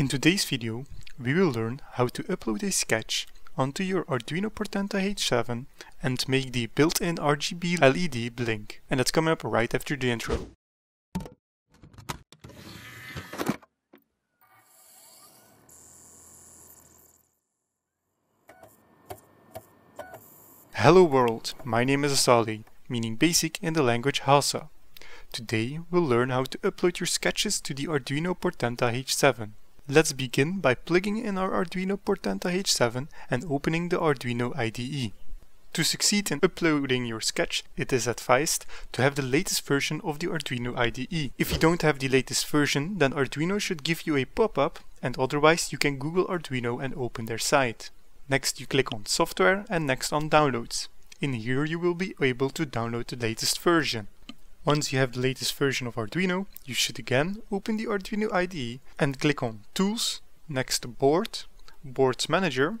In today's video, we will learn how to upload a sketch onto your Arduino Portenta H7 and make the built-in RGB LED blink. And that's coming up right after the intro. Hello world, my name is Asali, meaning basic in the language Hausa. Today we'll learn how to upload your sketches to the Arduino Portenta H7. Let's begin by plugging in our Arduino Portenta H7 and opening the Arduino IDE. To succeed in uploading your sketch, it is advised to have the latest version of the Arduino IDE. If you don't have the latest version, then Arduino should give you a pop-up and otherwise you can Google Arduino and open their site. Next you click on Software and next on Downloads. In here you will be able to download the latest version. Once you have the latest version of Arduino, you should again open the Arduino IDE and click on Tools, next to Board, Boards Manager,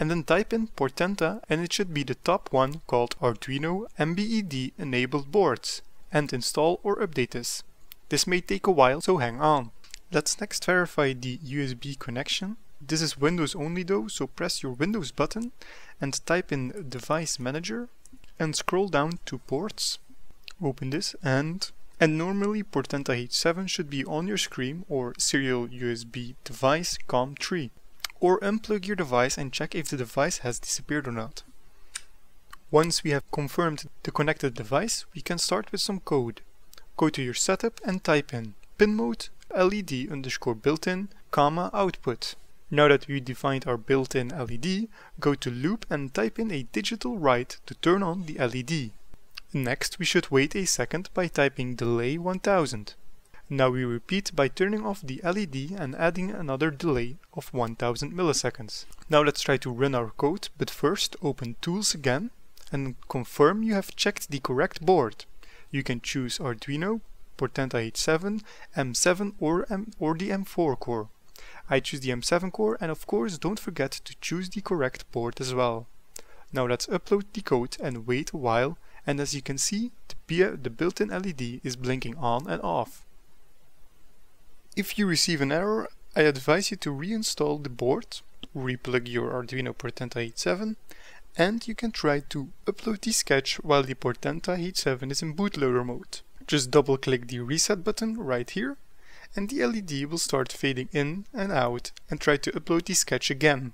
and then type in Portenta and it should be the top one called Arduino MBED enabled boards and install or update this. This may take a while, so hang on. Let's next verify the USB connection. This is Windows only though, so press your Windows button and type in Device Manager and scroll down to Ports open this and and normally Portenta H7 should be on your screen or serial USB device COM3 or unplug your device and check if the device has disappeared or not. Once we have confirmed the connected device, we can start with some code. Go to your setup and type in pin mode LED underscore built-in, comma output. Now that we defined our built-in LED, go to loop and type in a digital write to turn on the LED. Next we should wait a second by typing delay 1000. Now we repeat by turning off the LED and adding another delay of 1000 milliseconds. Now let's try to run our code, but first open Tools again and confirm you have checked the correct board. You can choose Arduino, Portenta H7, M7 or, M or the M4 core. I choose the M7 core and of course don't forget to choose the correct board as well. Now let's upload the code and wait a while and as you can see the, built-in LED is blinking on and off. If you receive an error, I advise you to reinstall the board, replug your Arduino Portenta H7 and you can try to upload the sketch while the Portenta H7 is in bootloader mode. Just double click the reset button right here and the LED will start fading in and out and try to upload the sketch again.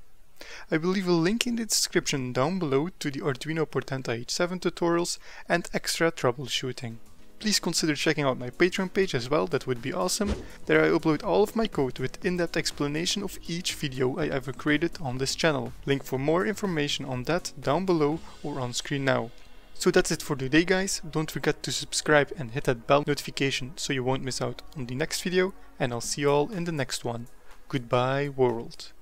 I will leave a link in the description down below to the Arduino Portenta H7 tutorials and extra troubleshooting. Please consider checking out my Patreon page as well, that would be awesome. There I upload all of my code with in-depth explanation of each video I ever created on this channel. Link for more information on that down below or on screen now. So that's it for today guys, don't forget to subscribe and hit that bell notification so you won't miss out on the next video and I'll see you all in the next one. Goodbye world.